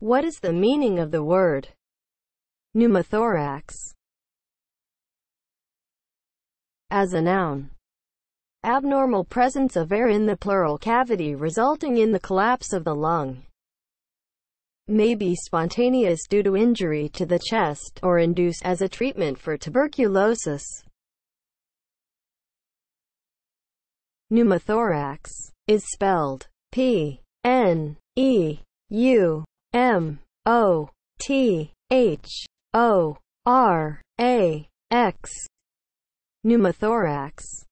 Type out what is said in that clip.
What is the meaning of the word pneumothorax as a noun? Abnormal presence of air in the pleural cavity resulting in the collapse of the lung may be spontaneous due to injury to the chest, or induced as a treatment for tuberculosis. Pneumothorax is spelled P N E U M O T H O R A X. Pneumothorax